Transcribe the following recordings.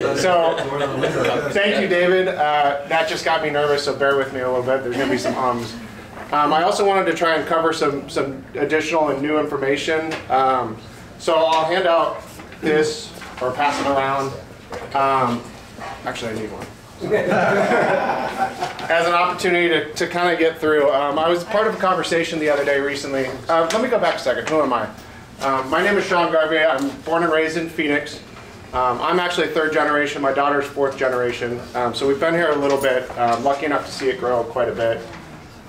So, thank you, David. Uh, that just got me nervous, so bear with me a little bit. There's going to be some ums. Um, I also wanted to try and cover some, some additional and new information. Um, so I'll hand out this or pass it around. Um, actually, I need one. As an opportunity to, to kind of get through. Um, I was part of a conversation the other day recently. Uh, let me go back a second. Who am I? Um, my name is Sean Garvey. I'm born and raised in Phoenix. Um, I'm actually third generation. My daughter's fourth generation. Um, so we've been here a little bit. Um, lucky enough to see it grow quite a bit.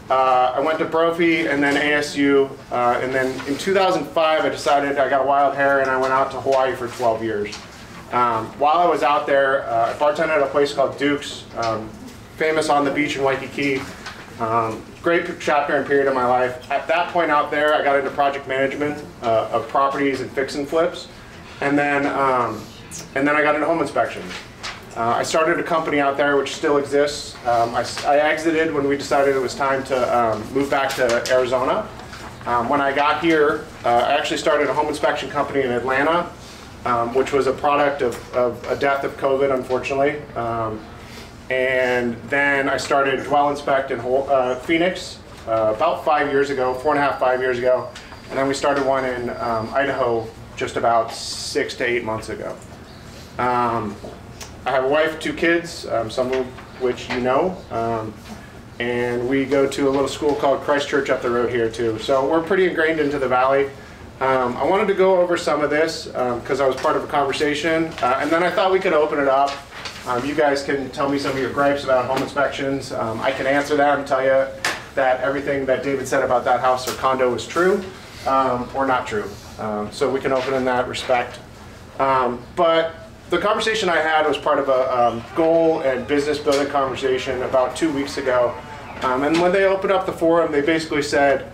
Uh, I went to Brophy and then ASU. Uh, and then in 2005, I decided I got wild hair and I went out to Hawaii for 12 years. Um, while I was out there, uh, I bartended at a place called Duke's, um, famous on the beach in Waikiki. Um, great chapter and period of my life. At that point out there, I got into project management uh, of properties and fix and flips. And then, and then I got into home inspection. Uh, I started a company out there which still exists. Um, I, I, exited when we decided it was time to um, move back to Arizona. Um, when I got here, uh, I actually started a home inspection company in Atlanta, um, which was a product of, of, a death of COVID, unfortunately. Um, and then I started Dwell Inspect in uh, Phoenix uh, about five years ago, four and a half, five years ago. And then we started one in um, Idaho just about six to eight months ago. Um, I have a wife, two kids, um, some of which you know. Um, and we go to a little school called Christ Church up the road here too. So we're pretty ingrained into the valley. Um, I wanted to go over some of this because um, I was part of a conversation. Uh, and then I thought we could open it up. Um, you guys can tell me some of your gripes about home inspections. I can answer them, and tell you that everything that David said about that house or condo is true or not true. so we can open in that respect. but the conversation I had was part of a um, goal and business building conversation about two weeks ago. Um, and when they opened up the forum, they basically said,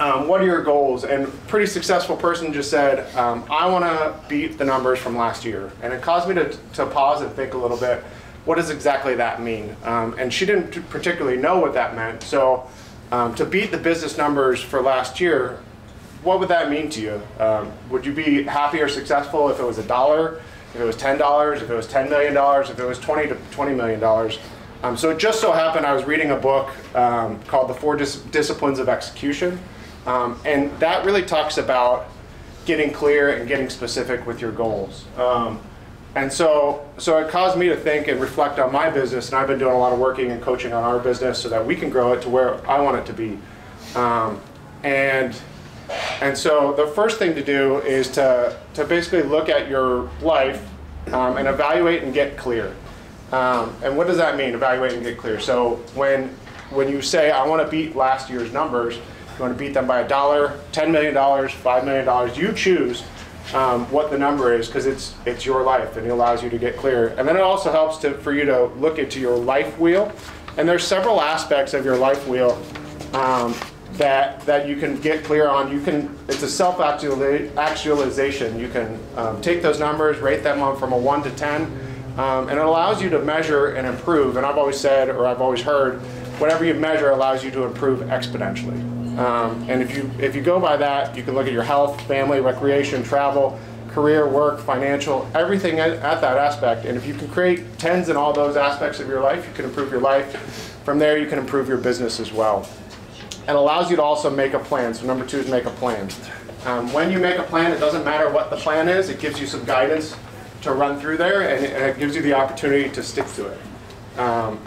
um, what are your goals? And pretty successful person just said, um, I want to beat the numbers from last year. And it caused me to, to pause and think a little bit, what does exactly that mean? Um, and she didn't particularly know what that meant. So um, to beat the business numbers for last year, what would that mean to you? would you be happy or successful if it was a dollar? If it was $10, if it was $10 million, if it was 20 to $20 million. Um, so it just so happened I was reading a book um, called The Four Dis Disciplines of Execution. Um, and that really talks about getting clear and getting specific with your goals. Um, and so, so it caused me to think and reflect on my business, and I've been doing a lot of working and coaching on our business so that we can grow it to where I want it to be. Um, and and so the first thing to do is to, to basically look at your life um, and evaluate and get clear. Um, and what does that mean, evaluate and get clear? So when, when you say, I want to beat last year's numbers, you want to beat them by a dollar, $10 million, $5 million, you choose um, what the number is because it's, it's your life and it allows you to get clear. And then it also helps to, for you to look into your life wheel. And there's several aspects of your life wheel um, that that you can get clear on. You can it's a self actualization. You can um, take those numbers, rate them from a one to ten, um, and it allows you to measure and improve. And I've always said, or I've always heard, whatever you measure allows you to improve exponentially. Um, and if you if you go by that, you can look at your health, family, recreation, travel, career, work, financial, everything at, at that aspect. And if you can create tens in all those aspects of your life, you can improve your life. From there, you can improve your business as well and allows you to also make a plan. So number two is make a plan. Um, when you make a plan, it doesn't matter what the plan is. It gives you some guidance to run through there, and it, and it gives you the opportunity to stick to it. Um,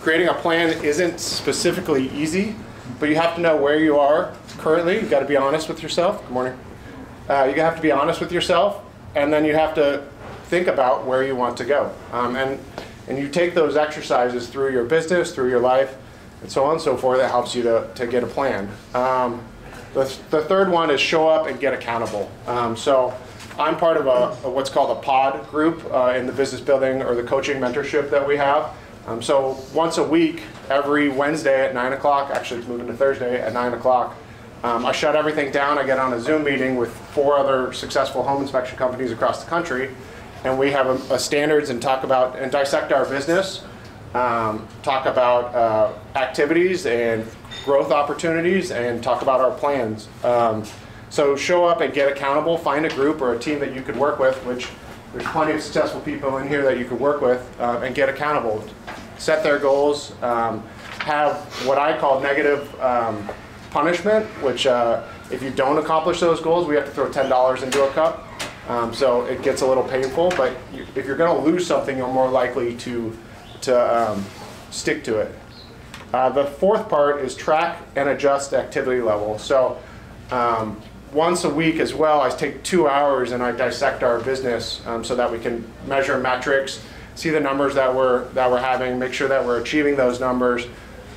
creating a plan isn't specifically easy, but you have to know where you are currently. You've got to be honest with yourself. Good morning. Uh, you have to be honest with yourself, and then you have to think about where you want to go. Um, and, and you take those exercises through your business, through your life, and so on and so forth that helps you to, to get a plan. Um, the, the third one is show up and get accountable. Um, so I'm part of a, a, what's called a pod group uh, in the business building or the coaching mentorship that we have. Um, so once a week, every Wednesday at 9 o'clock, actually it's moving to Thursday at 9 o'clock, um, I shut everything down. I get on a Zoom meeting with four other successful home inspection companies across the country, and we have a, a standards and talk about and dissect our business um, talk about uh, activities and growth opportunities, and talk about our plans. Um, so show up and get accountable. Find a group or a team that you could work with, which there's plenty of successful people in here that you could work with uh, and get accountable. Set their goals, um, have what I call negative um, punishment, which uh, if you don't accomplish those goals, we have to throw $10 into a cup. Um, so it gets a little painful, but you, if you're going to lose something, you're more likely to, to um, stick to it. Uh, the fourth part is track and adjust activity level. So um, once a week as well, I take two hours and I dissect our business um, so that we can measure metrics, see the numbers that we're that we're having, make sure that we're achieving those numbers,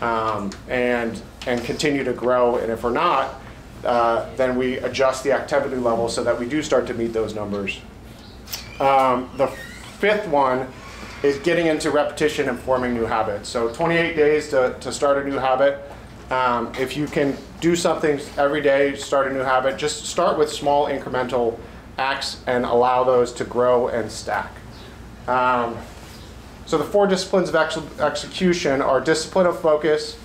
um, and and continue to grow. And if we're not, uh, then we adjust the activity level so that we do start to meet those numbers. Um, the fifth one is getting into repetition and forming new habits. So 28 days to, to start a new habit. Um, if you can do something every day, start a new habit, just start with small incremental acts and allow those to grow and stack. Um, so the four disciplines of ex execution are discipline of focus,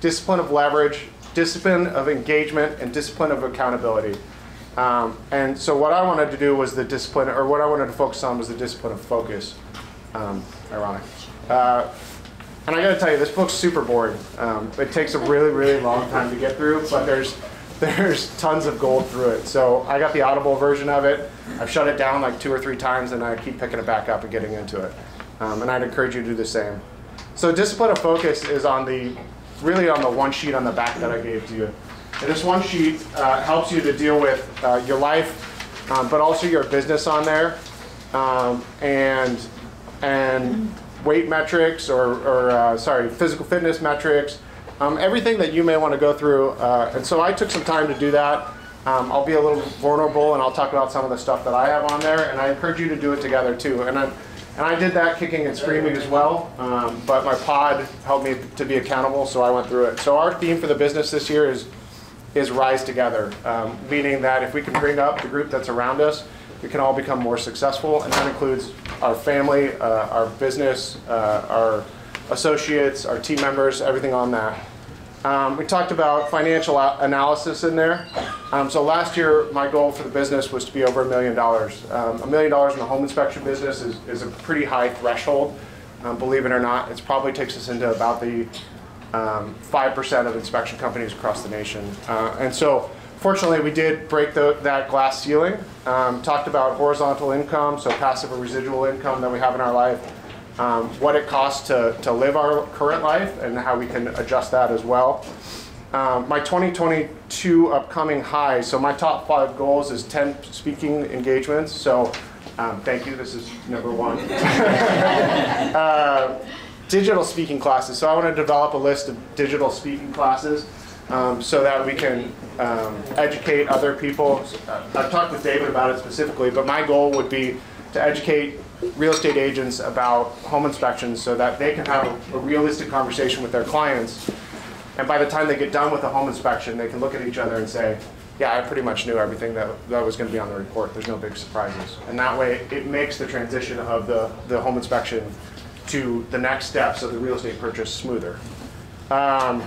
discipline of leverage, discipline of engagement, and discipline of accountability. Um, and so what I wanted to do was the discipline, or what I wanted to focus on was the discipline of focus. Um, ironic. Uh, and I got to tell you, this book's super boring. Um, it takes a really, really long time to get through, but there's there's tons of gold through it. So I got the Audible version of it. I've shut it down like two or three times, and I keep picking it back up and getting into it. Um, and I'd encourage you to do the same. So discipline of focus is on the really on the one sheet on the back that I gave to you. And this one sheet uh, helps you to deal with uh, your life, um, but also your business on there, um, and and weight metrics or, or uh, sorry, physical fitness metrics, um, everything that you may want to go through. Uh, and so I took some time to do that. Um, I'll be a little vulnerable and I'll talk about some of the stuff that I have on there, and I encourage you to do it together too. And I, and I did that kicking and screaming as well, um, but my pod helped me to be accountable, so I went through it. So our theme for the business this year is is rise together, um, meaning that if we can bring up the group that's around us, we can all become more successful, and that includes our family, uh, our business, uh, our associates, our team members, everything on that. Um, we talked about financial analysis in there. Um, so last year, my goal for the business was to be over a million dollars. Um, a million dollars in the home inspection business is, is a pretty high threshold. Um, believe it or not, it probably takes us into about the 5% um, of inspection companies across the nation. Uh, and so Fortunately, we did break the, that glass ceiling. Um, talked about horizontal income, so passive or residual income that we have in our life, um, what it costs to, to live our current life, and how we can adjust that as well. Um, my 2022 upcoming high, so my top five goals is 10 speaking engagements. So um, thank you, this is number one. uh, digital speaking classes. So I want to develop a list of digital speaking classes um, so that we can um, educate other people. I've talked with David about it specifically, but my goal would be to educate real estate agents about home inspections so that they can have a, realistic conversation with their clients. And by the time they get done with the home inspection, they can look at each other and say, yeah, I pretty much knew everything that, that was going to be on the report. There's no big surprises. And that way, it makes the transition of the, the home inspection to the next steps of the real estate purchase smoother. Um,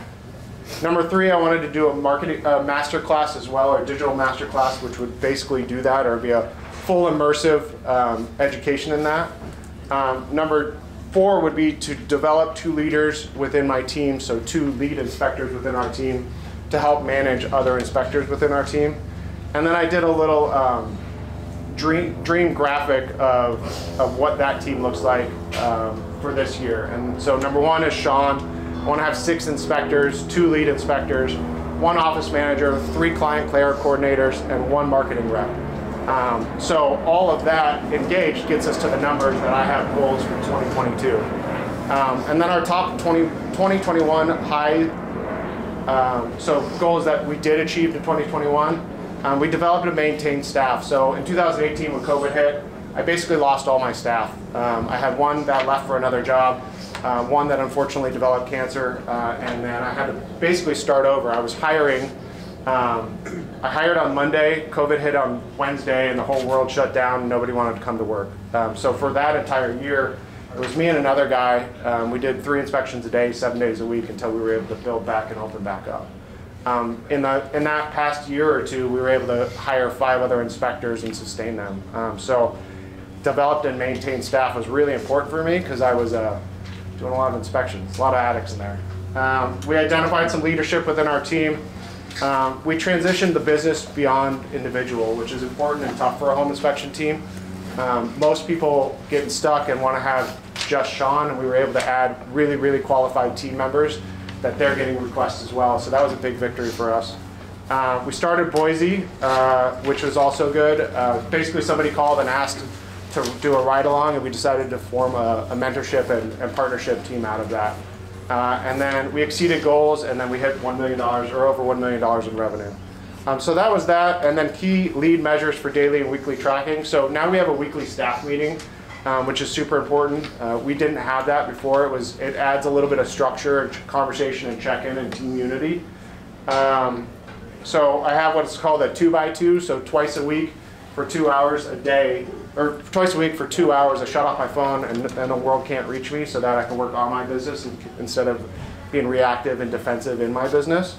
Number three, I wanted to do a marketing uh, master class as well, or digital master class, which would basically do that, or be a full immersive um, education in that. Um, number four would be to develop two leaders within my team, so two lead inspectors within our team to help manage other inspectors within our team. And then I did a little um, dream, dream graphic of, of what that team looks like um, for this year. And so number one is Sean. I want to have six inspectors, two lead inspectors, one office manager, three client care coordinators, and one marketing rep. Um, so all of that engaged gets us to the numbers that I have goals for 2022. Um, and then our top 20, 2021 high, um, so goals that we did achieve in 2021, um, we developed and maintained staff. So in 2018 when COVID hit, I basically lost all my staff. Um, I had one that left for another job uh, one that unfortunately developed cancer, uh, and then I had to basically start over. I was hiring. Um, I hired on Monday, COVID hit on Wednesday, and the whole world shut down. Nobody wanted to come to work. Um, so for that entire year, it was me and another guy. Um, we did three inspections a day, seven days a week, until we were able to build back and open back up. Um, in, the, in that past year or two, we were able to hire five other inspectors and sustain them. Um, so developed and maintained staff was really important for me because I was uh, doing a lot of inspections, a lot of attics in there. Um, we identified some leadership within our team. Um, we transitioned the business beyond individual, which is important and tough for a home inspection team. Um, most people get stuck and want to have just Sean, and we were able to add really, really qualified team members that they're getting requests as well. So that was a big victory for us. Uh, we started Boise, uh, which was also good. Uh, basically, somebody called and asked to do a ride along, and we decided to form a, a mentorship and, and, partnership team out of that. Uh, and then we exceeded goals, and then we hit $1 million or over $1 million in revenue. Um, so that was that, and then key lead measures for daily and weekly tracking. So now we have a weekly staff meeting, um, which is super important. Uh, we didn't have that before. It was it adds a little bit of structure, and conversation, and check-in and team unity. Um, so I have what's called a two by two, so twice a week for two hours a day, or twice a week for two hours. I shut off my phone and, and the world can't reach me so that I can work on my business instead of being reactive and defensive in my business.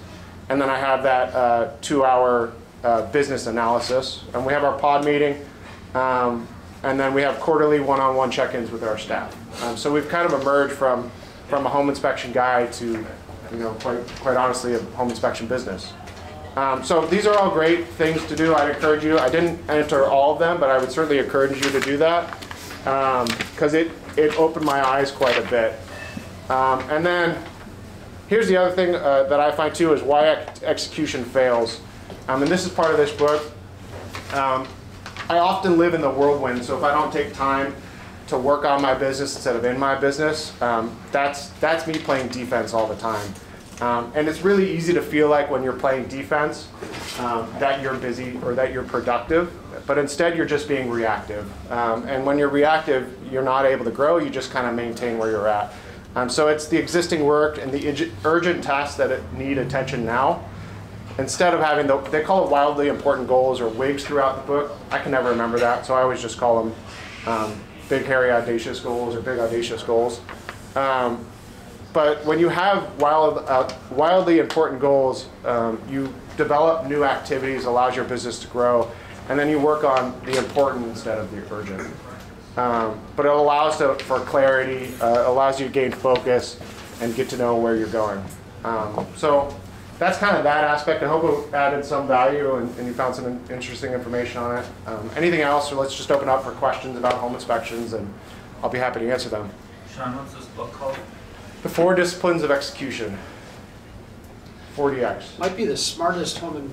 And then I have that uh, two hour uh, business analysis. And we have our pod meeting. Um, and then we have quarterly one-on-one check-ins with our staff. Um, so we've kind of emerged from, from a home inspection guy to, you know, quite, quite honestly, a home inspection business. Um, so these are all great things to do. I'd encourage you. I didn't enter all of them, but I would certainly encourage you to do that because um, it, it opened my eyes quite a bit. Um, and then here's the other thing uh, that I find too is why ex execution fails. Um, and this is part of this book. Um, I often live in the whirlwind, so if I don't take time to work on my business instead of in my business, um, that's, that's me playing defense all the time. Um, and it's really easy to feel like when you're playing defense um, that you're busy or that you're productive, but instead you're just being reactive. Um, and when you're reactive, you're not able to grow, you just kind of maintain where you're at. Um, so it's the existing work and the urgent tasks that need attention now. Instead of having the, they call it wildly important goals or WIGs throughout the book. I can never remember that, so I always just call them um, big, hairy, audacious goals or big, audacious goals. Um, but when you have wild, uh, wildly important goals, um, you develop new activities, allows your business to grow, and then you work on the important instead of the urgent. Um, but it allows to, for clarity, uh, allows you to gain focus and get to know where you're going. Um, so that's kind of that aspect. I hope it added some value and, and you found some interesting information on it. Um, anything else, or let's just open up for questions about home inspections and I'll be happy to answer them. Sean, what's this book called? The Four Disciplines of Execution. 4DX. Might be the smartest home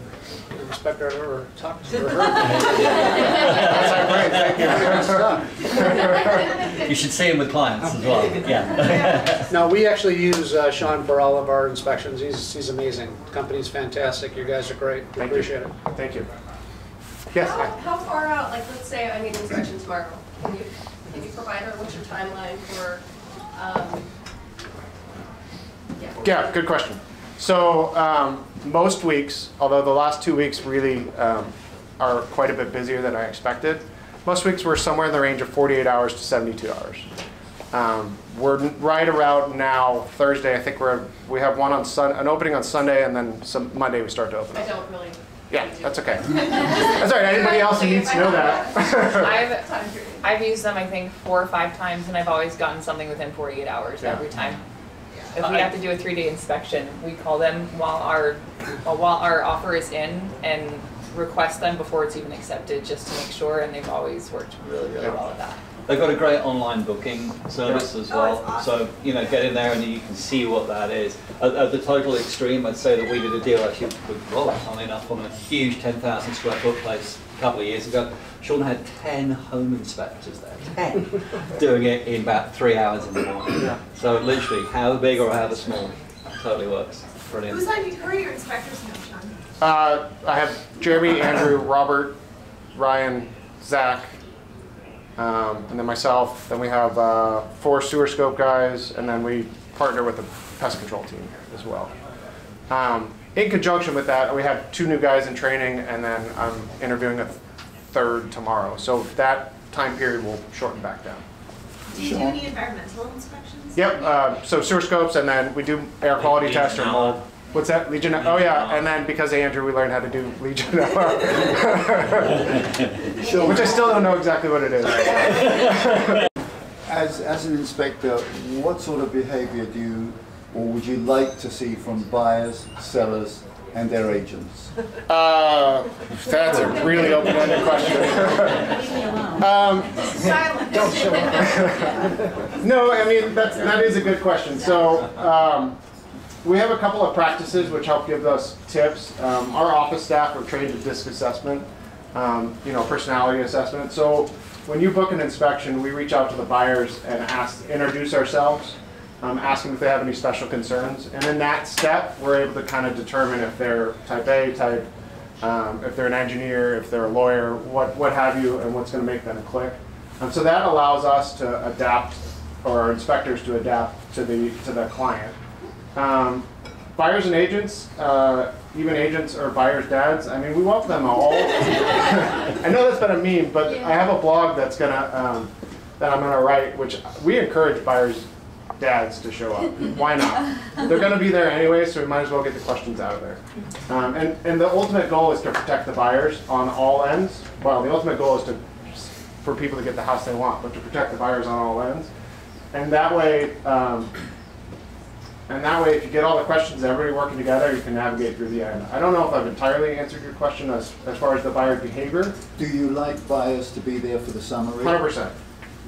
inspector I've ever talked to. or That's great. you should see him with clients as well. Yeah. no, we actually use uh, Sean for all of our inspections. He's he's amazing. The company's fantastic. You guys are great. We Thank appreciate you. it. Thank you. Yes. How, how far out? Like, let's say I need an inspection tomorrow. Can you can you provide her? What's your timeline for? Um, yeah. yeah, good question. So um, most weeks, although the last two weeks really um, are quite a bit busier than I expected, most weeks we're somewhere in the range of 48 hours to 72 hours. Um, we're right around now Thursday. I think we're we have one on Sun an opening on Sunday, and then some Monday we start to open. I don't really. Yeah, that's okay. that's all right. Anybody else who needs to know that? I've, I've used them I think four or five times, and I've always gotten something within 48 hours yeah. every time. If we have to do a three-day inspection, we call them while our, uh, while our offer is in and request them before it's even accepted, just to make sure, and they've always worked really, really well at that. They've got a great online booking service as oh, well. So, you know, get in there and you can see what that is. At, at, the total extreme, I'd say that we did a deal actually with Rob, funny enough, on a huge 10,000 square foot place a couple of years ago. Sean had 10 home inspectors there, 10, doing it in about three hours in the morning. Yeah. So literally, however big or however small, totally works. Brilliant. Who's on, who are your inspectors now, Sean? Uh, I have Jeremy, Andrew, Robert, Ryan, Zach, um, and then myself. Then we have uh, four sewer scope guys, and then we partner with the pest control team as well. Um, in conjunction with that, we have two new guys in training, and then I'm interviewing a 3rd tomorrow. So that time period will shorten back down. Do you do any environmental inspections? Yep, uh, so sewer scopes and then we do air quality tests or mold. What's that? Legionella? Oh yeah, and then because of Andrew, we learned how to do Legionella, which I still don't know exactly what it is. As, as an inspector, what sort of behavior do you, or would you like to see from buyers, sellers, and their agents? Uh, that's a really open-ended question. um, no, I mean that's that is a good question. So um, we have a couple of practices which help give us tips. Um, our office staff are trained in DISC assessment, um, you know, personality assessment. So when you book an inspection, we reach out to the buyers and ask, introduce ourselves, um, ask them if they have any special concerns, and in that step, we're able to kind of determine if they're type A, type, um, if they're an engineer, if they're a lawyer, what what have you, and what's going to make them click. Um, so that allows us to adapt, or our inspectors to adapt to the to the client. Um, buyers and agents, uh, even agents or buyers' dads. I mean, we welcome them all. I know that's been a meme, but I have a blog that's gonna um, that I'm gonna write, which we encourage buyers' dads to show up. Why not? They're gonna be there anyway, so we might as well get the questions out of there. Um, and and the ultimate goal is to protect the buyers on all ends. Well, the ultimate goal is to for people to get the house they want, but to protect the buyers on all ends. And that way. Um, and that way, if you get all the questions, everybody working together, you can navigate through the end. I don't know if I've entirely answered your question as, as far as the buyer's behavior. Do you like buyers to be there for the summary? Hundred percent,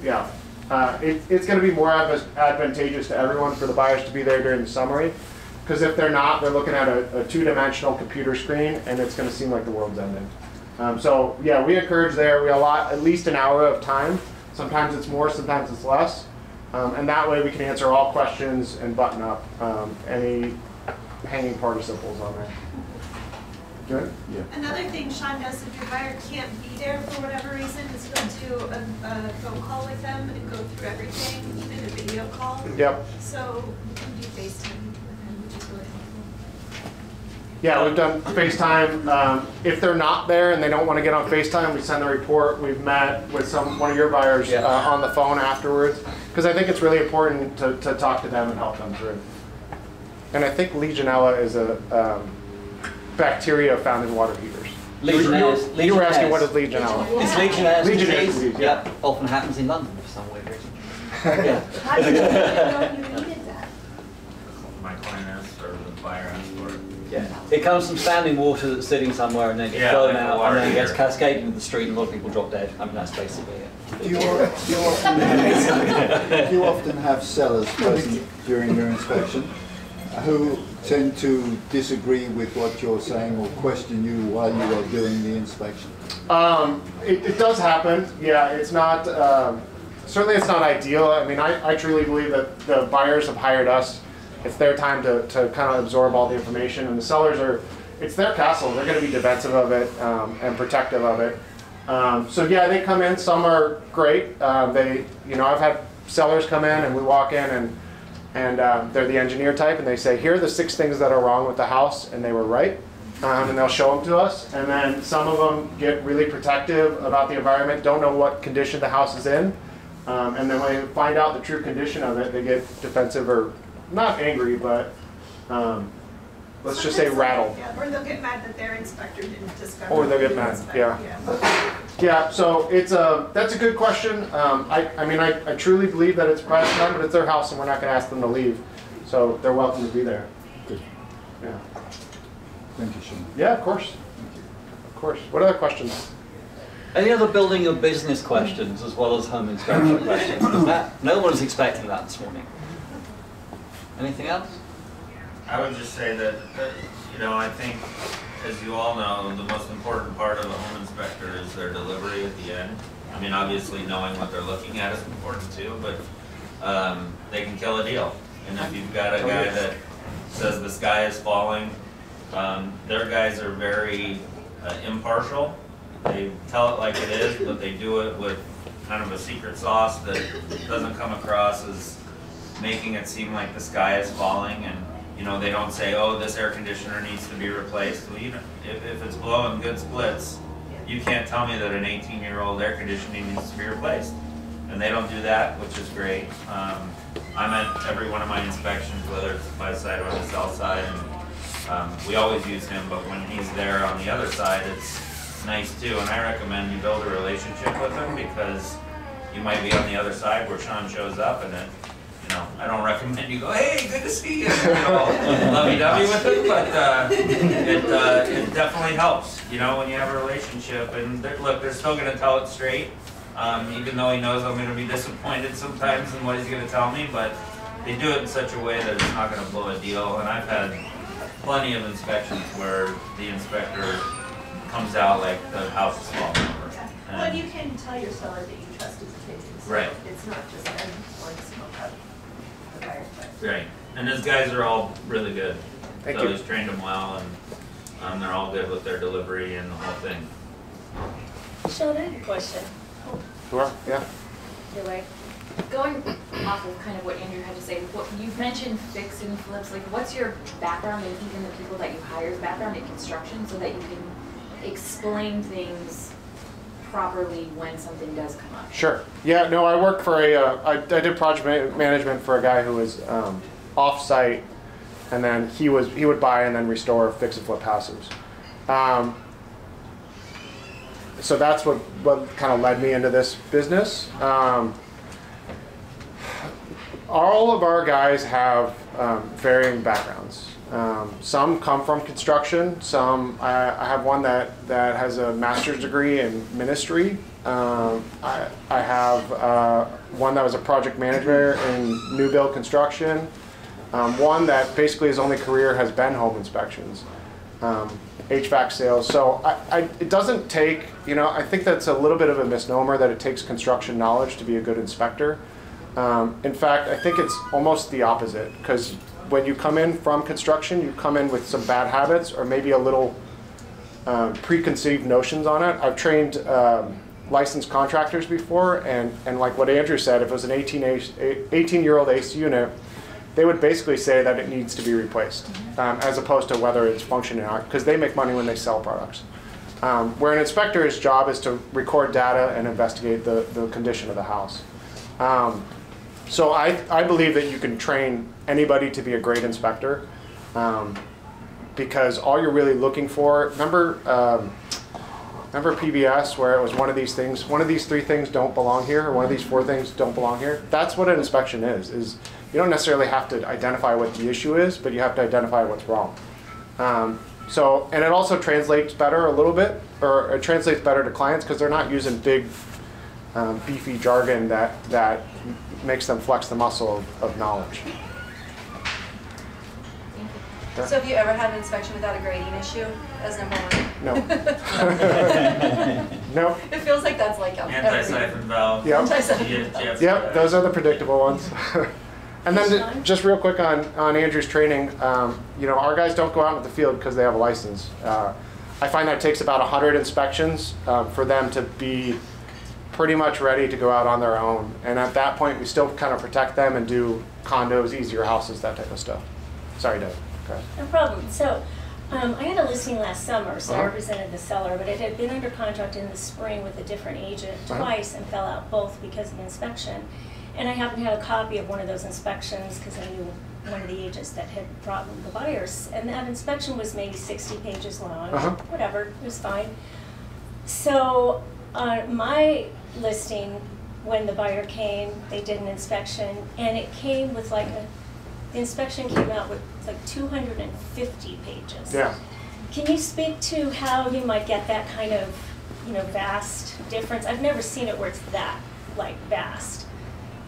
yeah. Uh, it, it's gonna be more advantageous to everyone for the buyers to be there during the summary. Because if they're not, they're looking at a, a two-dimensional computer screen, and it's gonna seem like the world's ending. Um, so, yeah, we encourage there, we allot at least an hour of time. Sometimes it's more, sometimes it's less. Um, and that way we can answer all questions and button up um, any hanging participles on there. Good? Yeah. Another thing Sean does if your buyer can't be there for whatever reason is he'll do a, a phone call with them and go through everything, even a video call. Yep. So you can do FaceTime with them, which is really helpful. Yeah, we've done FaceTime. Um, if they're not there and they don't want to get on FaceTime, we send the report. We've met with some one of your buyers Yeah. uh, on the phone afterwards because I think it's really important to, to talk to them and help them through. And I think Legionella is a um, bacteria found in water heaters. You were- Legionnaires. You were, you were asking what is Legionnaires. Legionella? It's Legionnaire's Legionnaires disease. disease, yeah. Yep, often happens in London for some weird reason. Yeah. How do you know you needed that? My client asked, or the buyer asked for it. Yeah. It comes from standing water that's sitting somewhere and then gets Yeah, blown like out water and then it gets heater. cascaded into the street and a lot of people drop dead. I mean, that's basically it. Do you, do you often, do you often have sellers present during your inspection who tend to disagree with what you're saying or question you while you are doing the inspection? Um, it, it does happen. Yeah, it's not, um, certainly it's not ideal. I mean, I, I truly believe that the buyers have hired us. It's their time to, to kind of absorb all the information and the sellers are, it's their castle. They're gonna be defensive of it, um, and protective of it. Um, so yeah, they come in, some are great. Um, they, you know, I've had sellers come in and we walk in and, and, um, they're the engineer type and they say, here are the six things that are wrong with the house and they were right. Um, and they'll show them to us. And then some of them get really protective about the environment, don't know what condition the house is in. Um, and then when they find out the true condition of it, they get defensive or not angry, but um, let's just say rattle. yeah, Or they'll get mad that their inspector didn't discover. Or they'll get mad, inspector, yeah. Yeah, so it's a that's a good question. Um, I, I mean, I, I truly believe that it's private time, but it's their house, and we're not going to ask them to leave. So they're welcome to be there. Good. Yeah. Thank you, Sean. Yeah, of course. Thank you. Of course. What other questions? Any other building or business questions as well as home inspection questions? that, no one's expecting that this morning. Anything else? I would just say that, that, you know, I think, as you all know, the most important part of a home inspector is their delivery at the end. I mean, obviously, knowing what they're looking at is important too, but, um, they can kill a deal. And if you've got a guy that says the sky is falling, um, their guys are very uh, impartial. They tell it like it is, but they do it with kind of a secret sauce that doesn't come across as making it seem like the sky is falling and, you know, they don't say, oh, this air conditioner needs to be replaced. Well, you know, if, if it's blowing good splits, you can't tell me that an eighteen-year-old air conditioning needs to be replaced. And they don't do that, which is great. Um, I'm at every one of my inspections, whether it's the side or the sell side, and, Um, we always use him, but when he's there on the other side, it's nice too, and I recommend you build a relationship with him because you might be on the other side where Sean shows up and then, know, I don't recommend you go, hey, good to see you, you know, lovey-dovey with him, but, uh, it, uh, it definitely helps, you know, when you have a relationship, and they're, look, they're still gonna tell it straight, um, even though he knows I'm gonna be disappointed sometimes in what he's gonna tell me, but they do it in such a way that it's not gonna blow a deal, and I've had plenty of inspections where the inspector comes out like the house is falling over. Well, And- you can tell your seller that you trust his opinions. Right. It's not just them or smoke up the fire, but. Right, and his guys are all really good. Thank So you. he's trained them well and, um, they're all good with their delivery and the whole thing. Sean, I have a question. Sure, yeah. Your way. Going off of kind of what Andrew had to say, what you mentioned fix and flips, like what's your background and even the people that you hire's background in construction so that you can explain things properly when something does come up? Sure. Yeah, no, I worked for a, uh, I, I did project ma- management for a guy who was um, off-site, and then he was he would buy and then restore fix and flip houses. Um, so that's what what kind of led me into this business. Um, all of our guys have um, varying backgrounds. Um, some come from construction. Some I, I have one that, that has a master's degree in ministry. Um, I, I have uh, one that was a project manager in new build construction. Um, one that basically his only career has been home inspections, um, HVAC sales. So I, it doesn't take, you know, I think that's a little bit of a misnomer that it takes construction knowledge to be a good inspector. Um, in fact, I think it's almost the opposite because when you come in from construction, you come in with some bad habits or maybe a little um, preconceived notions on it. I've trained um, licensed contractors before, and, and like what Andrew said, if it was an 18, ace- 18 year old ACE unit, they would basically say that it needs to be replaced, um, as opposed to whether it's functioning or not, because they make money when they sell products. Um, where an inspector's job is to record data and investigate the, the condition of the house. Um, so I, I believe that you can train anybody to be a great inspector um, because all you're really looking for, remember, um, remember PBS where it was one of these things, one of these three things don't belong here, or one of these four things don't belong here? That's what an inspection is, is you don't necessarily have to identify what the issue is, but you have to identify what's wrong. Um, so, and it also translates better a little bit, or it translates better to clients because they're not using big, um, beefy jargon that, that makes them flex the muscle of, of knowledge. Sure. So have you ever had an inspection without a grading issue as number one? No. No. It feels like that's like every. Anti-siphon valve. Yep. Anti-siphon. Yep, those are the predictable ones. and then th- just real quick on, on Andrew's training, um, you know, our guys don't go out into the field because they have a license. Uh, I find that it takes about 100 inspections um, for them to be pretty much ready to go out on their own. And at that point, we still kind of protect them and do condos, easier houses, that type of stuff. Sorry, Deb. Okay. No problem. So, um, I had a listing last summer, so I Uh-huh. represented the seller, but it had been under contract in the spring with a different agent Uh-huh. twice and fell out both because of inspection. And I happened to have a copy of one of those inspections because I knew one of the agents that had brought the buyers. And that inspection was maybe sixty pages long, Uh-huh. whatever, it was fine. So, uh, my listing, when the buyer came, they did an inspection, and it came with like a, the inspection came out with like two hundred and fifty pages. Yeah. Can you speak to how you might get that kind of, you know, vast difference? I've never seen it where it's that, like, vast.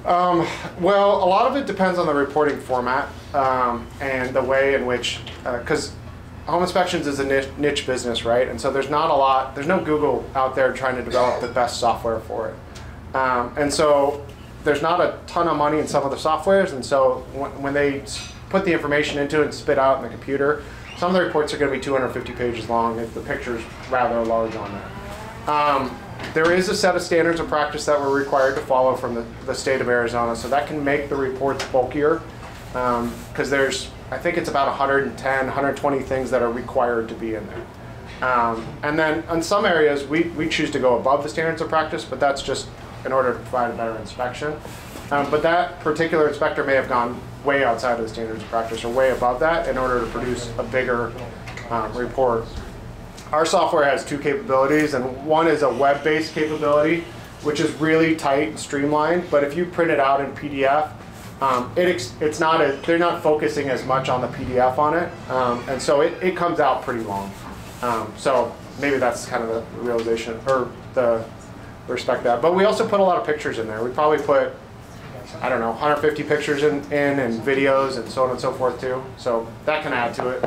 Um, well, a lot of it depends on the reporting format um, and the way in which, because home inspections is a niche, niche business, right? And so there's not a lot, there's no Google out there trying to develop the best software for it. Um, and so there's not a ton of money in some of the softwares. And so when, when they put the information into it and spit out in the computer, some of the reports are going to be 250 pages long if the picture's rather large on there. Um, there is a set of standards of practice that we're required to follow from the, the state of Arizona, so that can make the reports bulkier. Because there's, I think it's about 110, 120 things that are required to be in there. Um, and then in some areas, we, we choose to go above the standards of practice, but that's just in order to provide a better inspection. Um, but that particular inspector may have gone way outside of the standards of practice or way above that in order to produce a bigger um, report. Our software has two capabilities, and one is a web-based capability, which is really tight and streamlined. But if you print it out in PDF, um, it ex- it's not a, they're not focusing as much on the PDF on it, um, and so it, it comes out pretty long. Um, so maybe that's kind of the realization or the respect that. But we also put a lot of pictures in there. We probably put I don't know 150 pictures in, in and videos and so on and so forth too. So that can add to it.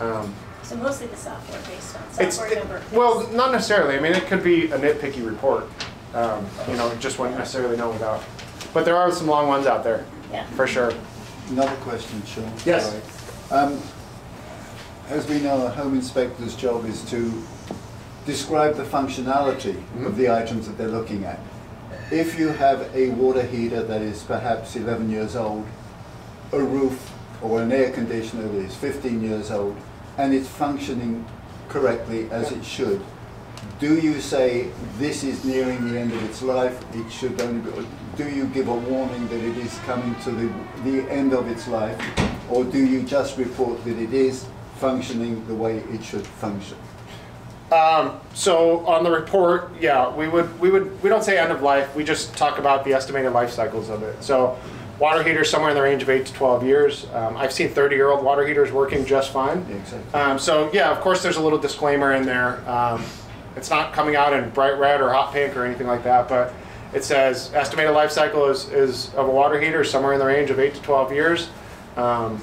Um, So mostly the software based on it's software number. well, not necessarily. I mean, it could be a nitpicky report. Um, you know, just wouldn't necessarily know without. But there are some long ones out there, Yeah. for sure. Another question, Sean. Yes. Um, as we know, a home inspector's job is to describe the functionality Mm-hmm. of the items that they're looking at. If you have a water heater that is perhaps 11 years old, a roof or an air conditioner that is 15 years old, and it's functioning correctly as it should, do you say this is nearing the end of its life, it should only be, or do you give a warning that it is coming to the, the end of its life, or do you just report that it is functioning the way it should function? Um, so on the report, yeah, we would, we would, we don't say end of life, we just talk about the estimated life cycles of it. So water heaters somewhere in the range of eight to 12 years. Um, I've seen 30-year-old water heaters working just fine. Yeah, exactly. Um, so yeah, of course, there's a little disclaimer in there. Um, it's not coming out in bright red or hot pink or anything like that, but it says estimated life cycle is, is of a water heater somewhere in the range of eight to 12 years. Um,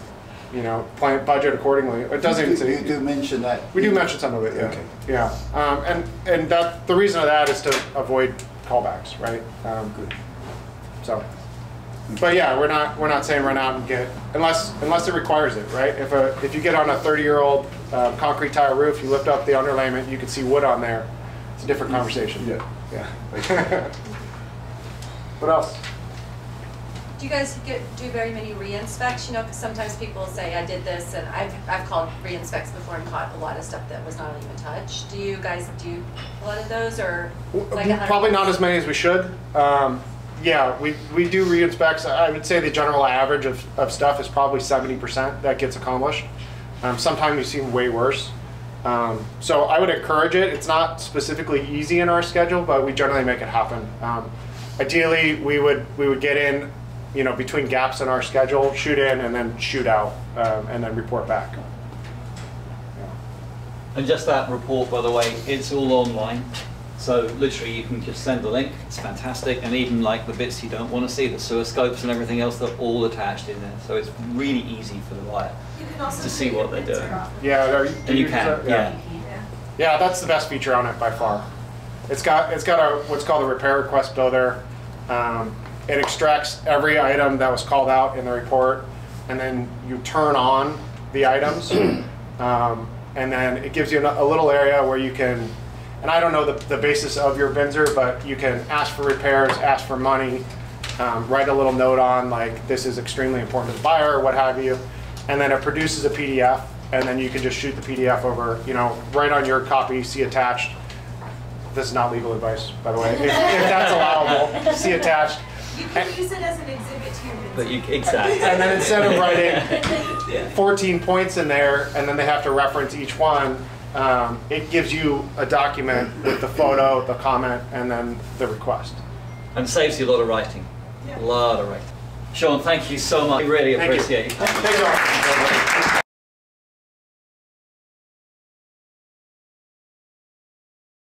you know, plan budget accordingly. It doesn't You do- say. You do mention that. We do mention some of it, yeah. Okay. Yeah, um, and, and that, the reason of that is to avoid callbacks, right? Um, Good. So, but yeah, we're not, we're not saying run out and get, unless, unless it requires it, right? If a, if you get on a thirty-year-old, uh, concrete tile roof, you lift up the underlayment, you can see wood on there, it's a different conversation. Yeah. Yeah. What else? Do you guys get, do very many re-inspects? You know, 'cause sometimes people say, I did this, and I've, I've called re-inspects before and caught a lot of stuff that was not even touched. Do you guys do a lot of those, or like? Probably not as many as we should. Um, yeah, we, we do re-inspects. I would say the general average of, of stuff is probably seventy percent that gets accomplished. Um, sometimes you see way worse. Um, so I would encourage it. It's not specifically easy in our schedule, but we generally make it happen. Um, ideally, we would we would get in, you know, between gaps in our schedule, shoot in, and then shoot out, um, and then report back. And just that report, by the way, it's all online. So literally you can just send the link, it's fantastic. And even like the bits you don't want to see, the sewer scopes and everything else, they're all attached in there. So it's really easy for the buyer. You can also To see what they're doing. Yeah, there, And you can, yeah. Yeah. Yeah, that's the best feature on it by far. It's got it's got a what's called a repair request builder. Um, it extracts every item that was called out in the report, and then you turn on the items, um, and then it gives you a little area where you can. And I don't know the, the basis of your BINSR, but you can ask for repairs, ask for money, um, write a little note on like this is extremely important to the buyer, or what have you, and then it produces a PDF, and then you can just shoot the PDF over, you know, right on your copy, see attached. This is not legal advice, by the way. If, if that's allowable, see attached. You can use it as an exhibit to your bid. But you, exactly. And then instead of writing 14 points in there, and then they have to reference each one, um, it gives you a document with the photo, the comment, and then the request. And saves you a lot of writing. Yeah. A lot of writing. Sean, thank you so much. I really Thank you. appreciate you. Thank you all.